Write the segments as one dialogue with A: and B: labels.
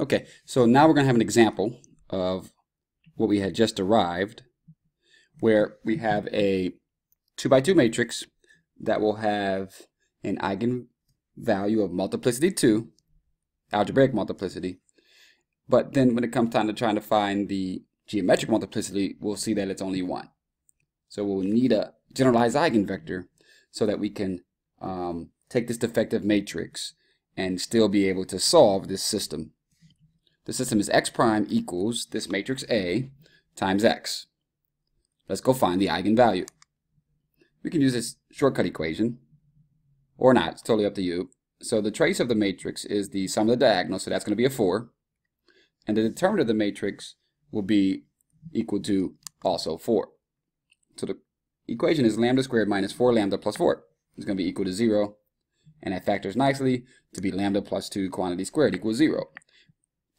A: Okay, so now we're going to have an example of what we had just derived, where we have a 2 by 2 matrix that will have an eigenvalue of multiplicity 2, algebraic multiplicity, but then when it comes time to trying to find the geometric multiplicity, we'll see that it's only 1. So we'll need a generalized eigenvector so that we can um, take this defective matrix and still be able to solve this system. The system is x prime equals this matrix A times x. Let's go find the eigenvalue. We can use this shortcut equation, or not, it's totally up to you. So the trace of the matrix is the sum of the diagonals, so that's going to be a 4. And the determinant of the matrix will be equal to also 4. So the equation is lambda squared minus 4 lambda plus 4. It's going to be equal to 0. And that factors nicely to be lambda plus 2 quantity squared equals 0.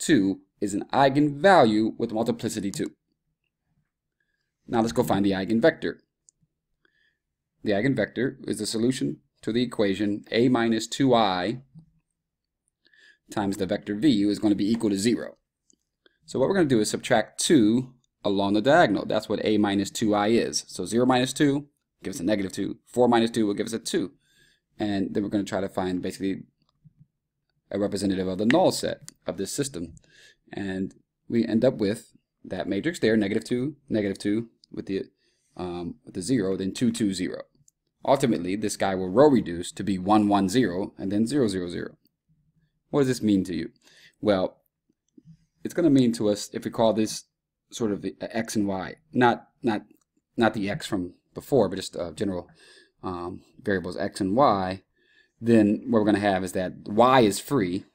A: 2 is an eigenvalue with multiplicity 2. Now let's go find the eigenvector. The eigenvector is the solution to the equation a minus 2i times the vector v is going to be equal to 0. So what we're going to do is subtract 2 along the diagonal. That's what a minus 2i is. So 0 minus 2 gives us a negative 2. 4 minus 2 will give us a 2. And then we're going to try to find basically a representative of the null set of this system. And we end up with that matrix there, negative 2, negative 2, with the, um, with the 0, then 2, 2, 0. Ultimately, this guy will row reduce to be 1, 1, 0, and then 0, 0, 0. What does this mean to you? Well, it's going to mean to us if we call this sort of the x and y, not not not the x from before, but just uh, general um, variables x and y, then what we're going to have is that y is free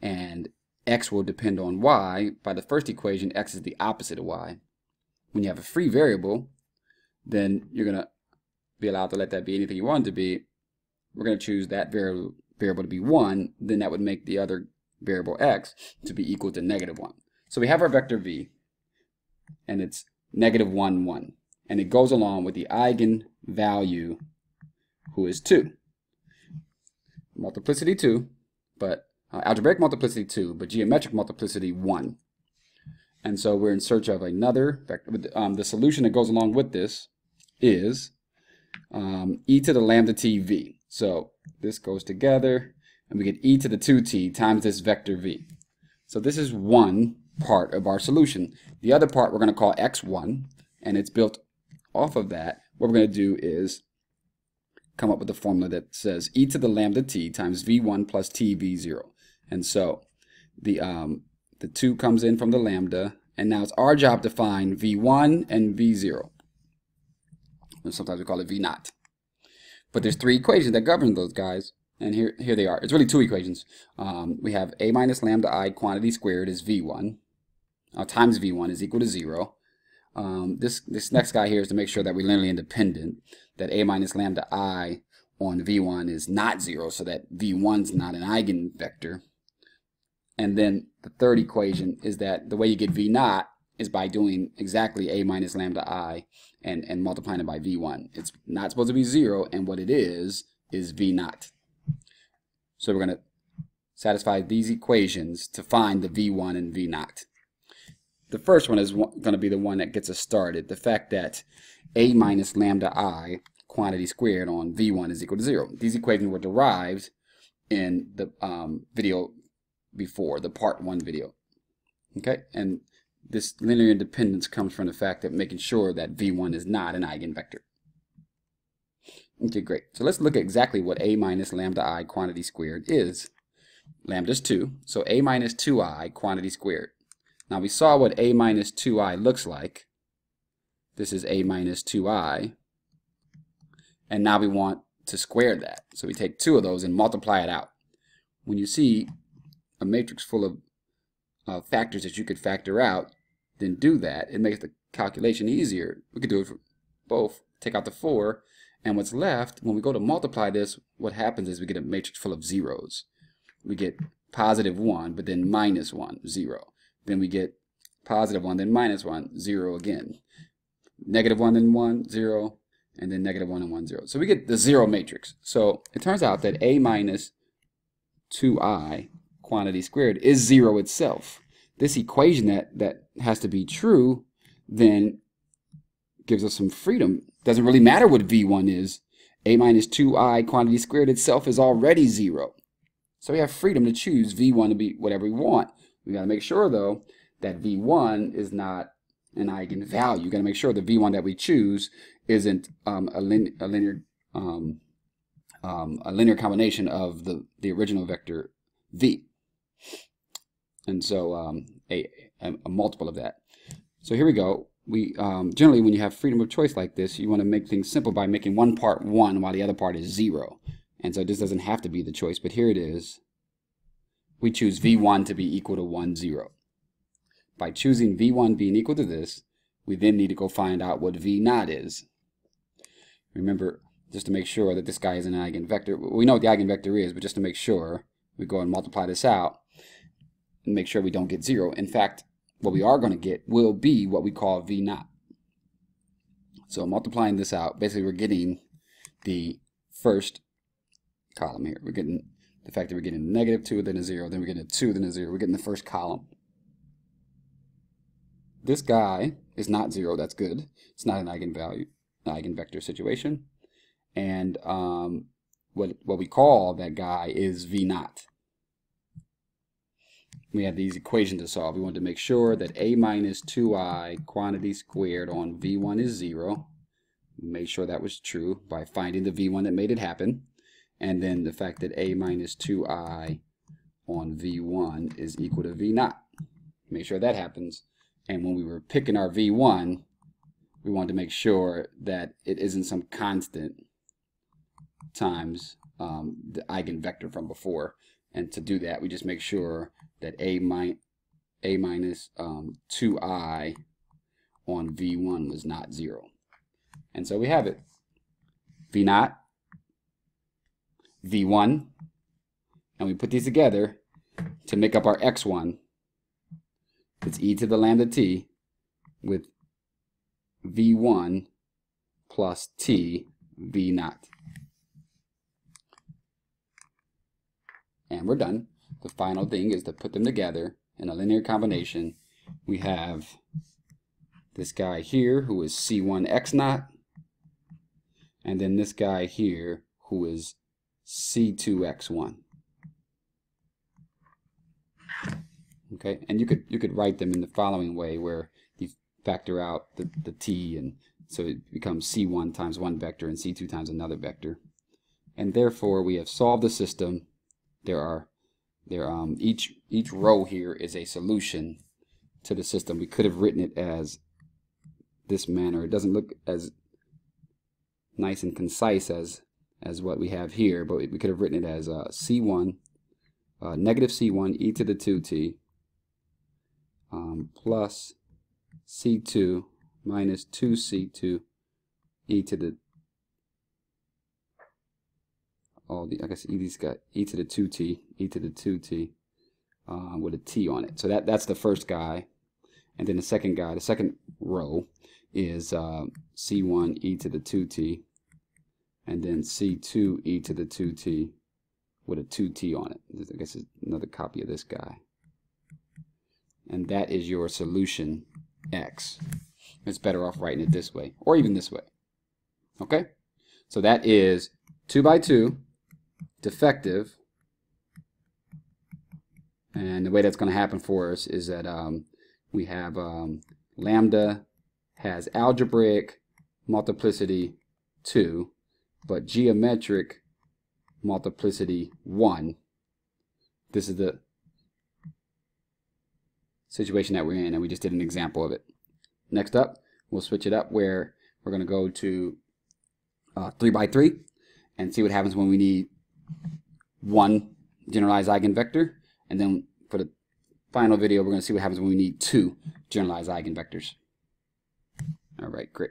A: and x will depend on y. By the first equation, x is the opposite of y. When you have a free variable, then you're going to be allowed to let that be anything you want it to be. We're going to choose that variable, variable to be 1. Then that would make the other variable x to be equal to negative 1. So we have our vector v, and it's negative 1, 1. And it goes along with the eigenvalue, who is 2 multiplicity 2, but uh, algebraic multiplicity 2, but geometric multiplicity 1. And so we're in search of another. Um, the solution that goes along with this is um, e to the lambda t v. So this goes together, and we get e to the 2t times this vector v. So this is one part of our solution. The other part we're going to call x1, and it's built off of that. What we're going to do is come up with a formula that says e to the lambda t times v1 plus t v0. And so the, um, the 2 comes in from the lambda, and now it's our job to find v1 and v0. And sometimes we call it v naught. But there's three equations that govern those guys, and here, here they are. It's really two equations. Um, we have a minus lambda i quantity squared is v1, uh, times v1 is equal to 0. Um, this, this next guy here is to make sure that we're linearly independent, that a minus lambda i on v1 is not 0, so that v1 is not an eigenvector. And then the third equation is that the way you get v naught is by doing exactly a minus lambda i and, and multiplying it by v1. It's not supposed to be 0, and what it is is v naught. So we're going to satisfy these equations to find the v1 and v naught. The first one is going to be the one that gets us started. The fact that a minus lambda i quantity squared on v1 is equal to 0. These equations were derived in the um, video before, the part 1 video. Okay, and this linear independence comes from the fact that making sure that v1 is not an eigenvector. Okay, great. So let's look at exactly what a minus lambda i quantity squared is. Lambda is 2, so a minus 2i quantity squared. Now we saw what a minus 2i looks like. This is a minus 2i. And now we want to square that. So we take two of those and multiply it out. When you see a matrix full of uh, factors that you could factor out, then do that. It makes the calculation easier. We could do it for both. Take out the 4. And what's left, when we go to multiply this, what happens is we get a matrix full of zeros. We get positive 1, but then minus 1, 0. Then we get positive 1, then minus 1, 0 again. Negative 1, then 1, 0, and then negative 1 and 1, 0. So we get the 0 matrix. So it turns out that A minus 2i quantity squared is 0 itself. This equation that, that has to be true then gives us some freedom. Doesn't really matter what V1 is. A minus 2i quantity squared itself is already 0. So we have freedom to choose V1 to be whatever we want. We got to make sure, though, that V1 is not an eigenvalue. You got to make sure the V1 that we choose isn't um, a, lin a, linear um, um, a linear combination of the the original vector V, and so um, a, a multiple of that. So here we go. We um, generally, when you have freedom of choice like this, you want to make things simple by making one part one while the other part is zero. And so this doesn't have to be the choice, but here it is. We choose V1 to be equal to 1, 0. By choosing V1 being equal to this, we then need to go find out what V naught is. Remember, just to make sure that this guy is an eigenvector, we know what the eigenvector is, but just to make sure, we go and multiply this out and make sure we don't get 0. In fact, what we are going to get will be what we call V naught. So multiplying this out, basically we're getting the first column here. We're getting the fact that we're getting a negative 2, then a 0, then we're getting a 2, then a 0. We're getting the first column. This guy is not 0. That's good. It's not an eigenvalue, an eigenvector situation. And um, what, what we call that guy is V naught. We have these equations to solve. We want to make sure that a minus 2i quantity squared on v1 is 0. Make sure that was true by finding the v1 that made it happen and then the fact that a minus 2i on v1 is equal to v naught. Make sure that happens. And when we were picking our v1, we wanted to make sure that it isn't some constant times um, the eigenvector from before. And to do that, we just make sure that a, mi a minus um, 2i on v1 was not 0. And so we have it. v naught v1, and we put these together to make up our x1. It's e to the lambda t with v1 plus t v naught. And we're done. The final thing is to put them together in a linear combination. We have this guy here who is c1 x naught, and then this guy here who is C2x1. Okay, and you could you could write them in the following way where you factor out the, the t and so it becomes c1 times one vector and c2 times another vector. And therefore we have solved the system. There are there um each each row here is a solution to the system. We could have written it as this manner. It doesn't look as nice and concise as as what we have here, but we could have written it as uh, C1, uh, negative C1 e to the 2t um, plus C2 minus 2C2 e to the all the I guess e got e to the 2t e to the 2t uh, with a t on it. So that that's the first guy, and then the second guy, the second row is uh, c1 e to the 2t and then C2 e to the 2t with a 2t on it. I guess it's another copy of this guy. And that is your solution x. It's better off writing it this way, or even this way. Okay? So that is 2 by 2, defective, and the way that's going to happen for us is that um, we have um, lambda has algebraic multiplicity 2, but geometric multiplicity 1. This is the situation that we're in, and we just did an example of it. Next up, we'll switch it up where we're going to go to uh, 3 by 3 and see what happens when we need one generalized eigenvector. And then for the final video, we're going to see what happens when we need two generalized eigenvectors. All right, great.